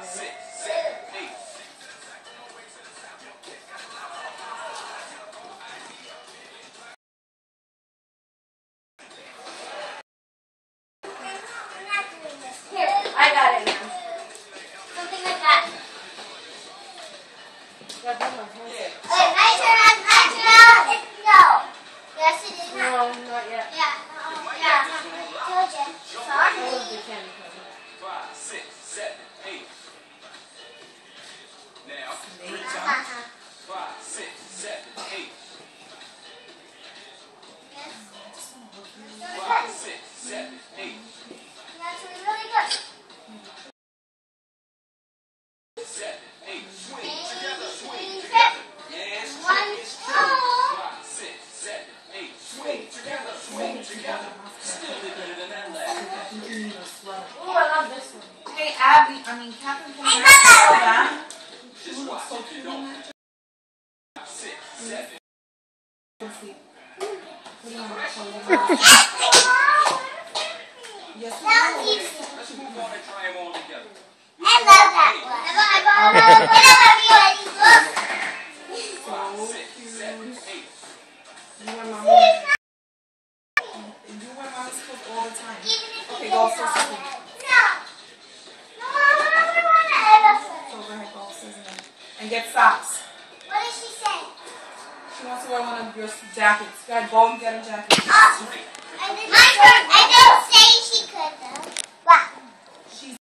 six, seven, eight. Here, I got it now. Something like that. Yeah, hold on, hold on. My turn, my turn. No. Yes, it is not. No, not yet. Yeah, Five, six, seven, eight. That's really good. Seven, eight. Swing together, swing together. Yes, One, two. Five, six, seven, eight. Swing together, swing together. Still better than that last. Ooh, I love this one. Hey, Abby, I mean, Catherine, can you one. that? Just watch if you don't. Six, seven. Eight. You Go ahead, go and get a jacket. Oh, I didn't, My turn. I didn't